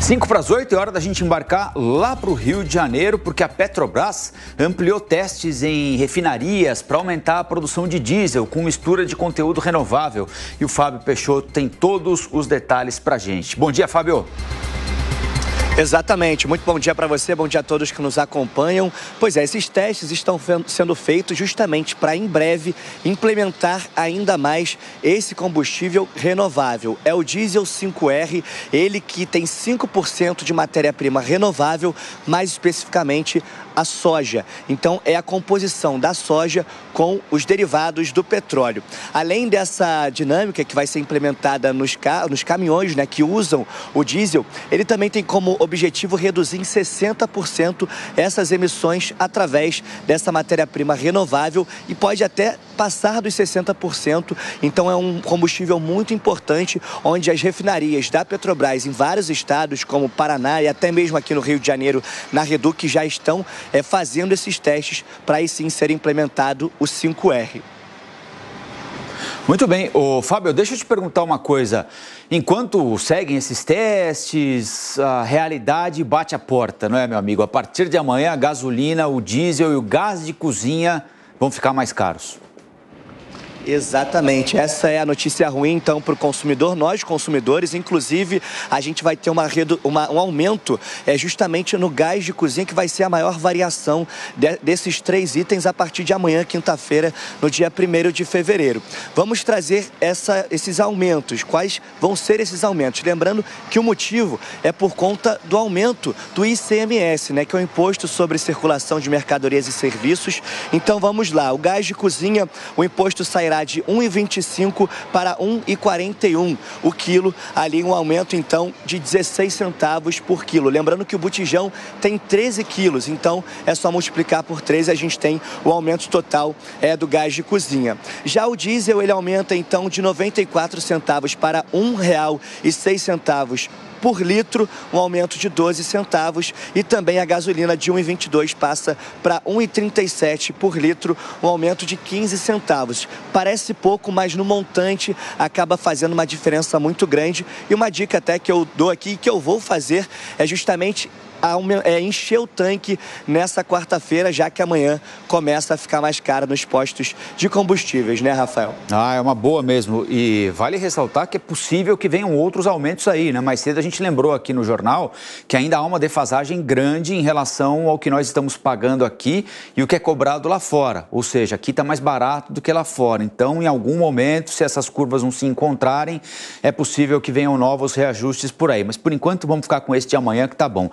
5 para as 8 é hora da gente embarcar lá para o Rio de Janeiro, porque a Petrobras ampliou testes em refinarias para aumentar a produção de diesel com mistura de conteúdo renovável. E o Fábio Peixoto tem todos os detalhes para a gente. Bom dia, Fábio. Exatamente. Muito bom dia para você, bom dia a todos que nos acompanham. Pois é, esses testes estão sendo feitos justamente para em breve implementar ainda mais esse combustível renovável. É o diesel 5R, ele que tem 5% de matéria-prima renovável, mais especificamente a soja. Então, é a composição da soja com os derivados do petróleo. Além dessa dinâmica que vai ser implementada nos, ca nos caminhões né, que usam o diesel, ele também tem como objetivo reduzir em 60% essas emissões através dessa matéria-prima renovável e pode até passar dos 60%. Então, é um combustível muito importante, onde as refinarias da Petrobras em vários estados, como Paraná e até mesmo aqui no Rio de Janeiro, na Reduc, já estão é, fazendo esses testes para aí sim ser implementado o 5R. Muito bem. Ô, Fábio, deixa eu te perguntar uma coisa. Enquanto seguem esses testes, a realidade bate a porta, não é, meu amigo? A partir de amanhã, a gasolina, o diesel e o gás de cozinha vão ficar mais caros. Exatamente, essa é a notícia ruim então para o consumidor, nós consumidores, inclusive a gente vai ter uma, uma, um aumento é, justamente no gás de cozinha que vai ser a maior variação de, desses três itens a partir de amanhã, quinta-feira, no dia 1 de fevereiro. Vamos trazer essa, esses aumentos, quais vão ser esses aumentos? Lembrando que o motivo é por conta do aumento do ICMS, né, que é o Imposto sobre Circulação de Mercadorias e Serviços. Então vamos lá, o gás de cozinha, o imposto sairá de 1,25 para 1,41 o quilo, ali um aumento então de 16 centavos por quilo. Lembrando que o botijão tem 13 quilos, então é só multiplicar por 13 a gente tem o aumento total é do gás de cozinha. Já o diesel ele aumenta então de 94 centavos para R$ 1,06 por litro, um aumento de 12 centavos e também a gasolina de 1,22 passa para 1,37 por litro, um aumento de 15 centavos. Parece pouco, mas no montante acaba fazendo uma diferença muito grande. E uma dica até que eu dou aqui que eu vou fazer é justamente é, encher o tanque nessa quarta-feira, já que amanhã começa a ficar mais caro nos postos de combustíveis, né, Rafael? Ah, é uma boa mesmo. E vale ressaltar que é possível que venham outros aumentos aí, né? Mais cedo a gente lembrou aqui no jornal que ainda há uma defasagem grande em relação ao que nós estamos pagando aqui e o que é cobrado lá fora. Ou seja, aqui está mais barato do que lá fora. Então, em algum momento, se essas curvas não se encontrarem, é possível que venham novos reajustes por aí. Mas por enquanto, vamos ficar com esse de amanhã que tá bom.